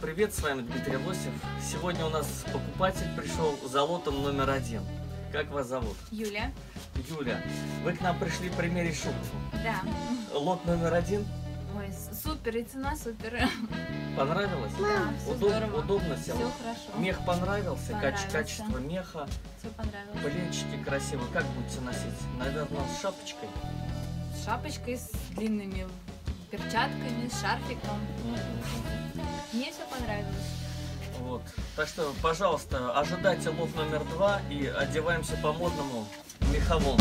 привет, с вами Дмитрий Лосев. Сегодня у нас покупатель пришел за лотом номер один. Как вас зовут? Юля. Юля. Вы к нам пришли примерить шубку. Да. Лот номер один. Ой, супер, и цена супер. Понравилось? Да, все Удоб- здорово. удобно Все сел? хорошо. Мех понравился? Каче- Понравился. качество меха. Все понравилось. Плечики красивые. Как будете носить? Наверное, с шапочкой? С шапочкой, с длинными перчатками, с шарфиком. Мне все понравилось. Вот. Так что, пожалуйста, ожидайте лот номер два и одеваемся по модному меховому.